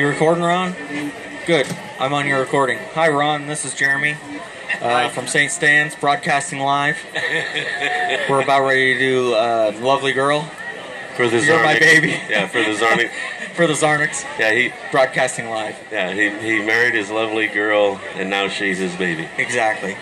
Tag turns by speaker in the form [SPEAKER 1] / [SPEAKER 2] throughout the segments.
[SPEAKER 1] you recording, Ron? Good. I'm on your recording. Hi, Ron. This is Jeremy uh, from St. Stan's, broadcasting live. We're about ready to do uh, "Lovely Girl"
[SPEAKER 2] For the
[SPEAKER 1] You're my baby.
[SPEAKER 2] Yeah, for the Zarnik.
[SPEAKER 1] for the Zarniks,
[SPEAKER 2] Yeah, he
[SPEAKER 1] broadcasting live.
[SPEAKER 2] yeah he, he married his lovely girl, and now she's his baby.
[SPEAKER 1] Exactly.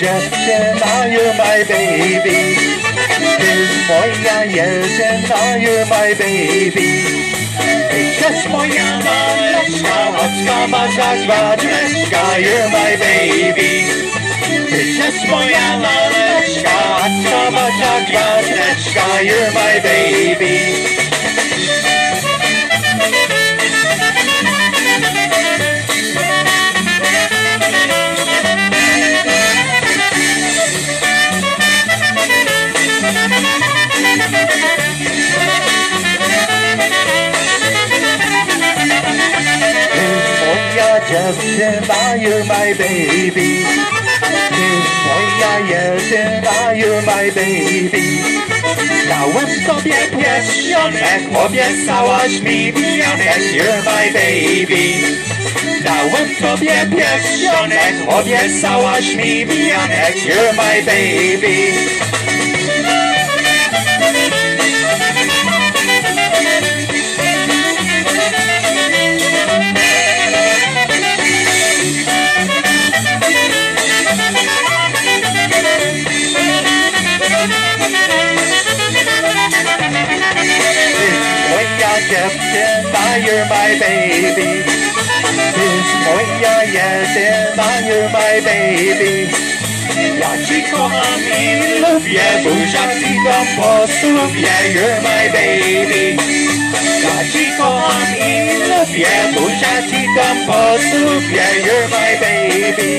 [SPEAKER 3] Moja dziewczyna, you're my baby. Here's moja jedyna, you're my baby. Jest moja laleczka, oczka ma tak wadeczka, you're my baby. Jest moja laleczka, oczka ma tak wadeczka, you're my baby. Moja dziewczyna, you're my baby. Jedyna, you're my baby. Dałem sobie pierścionek, obiecałaś mi milionek, you're my baby. Dałem sobie pierścionek, obiecałaś mi milionek, you're my baby. Dziewczyna, you're my baby. Jest moja jedyna, you're my baby. Ja ci kocham i lubię, buziak ci dam po sobie, you're my baby. Ja ci kocham i lubię, buziak ci dam po sobie, you're my baby.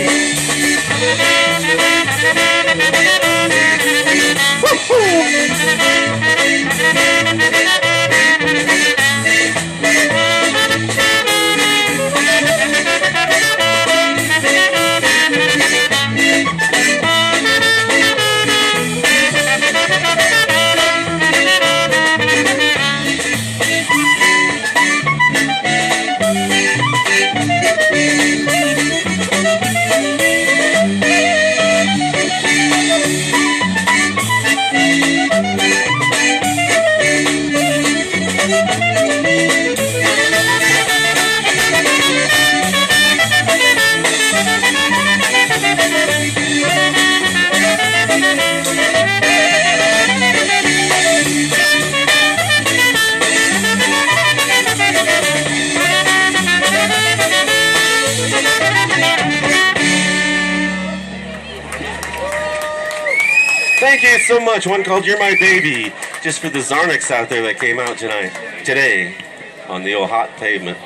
[SPEAKER 2] Thank you so much. One called "You're My Baby," just for the Zarniks out there that came out tonight, today, on the old hot pavement.